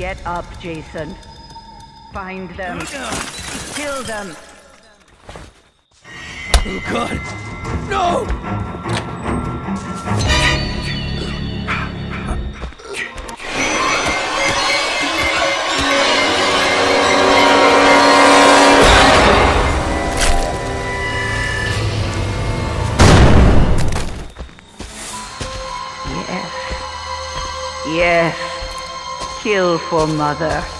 Get up, Jason. Find them. Kill them. Oh god! No! Kill for mother.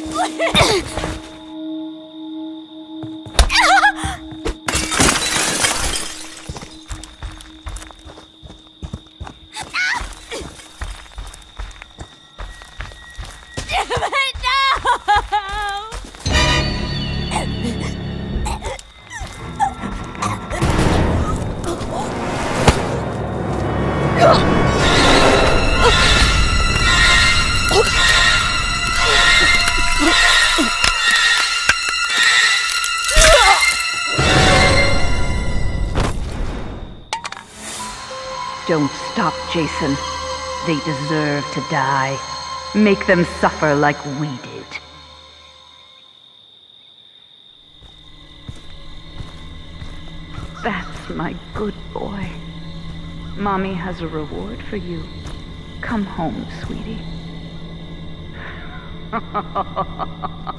Please! Don't stop, Jason. They deserve to die. Make them suffer like we did. That's my good boy. Mommy has a reward for you. Come home, sweetie.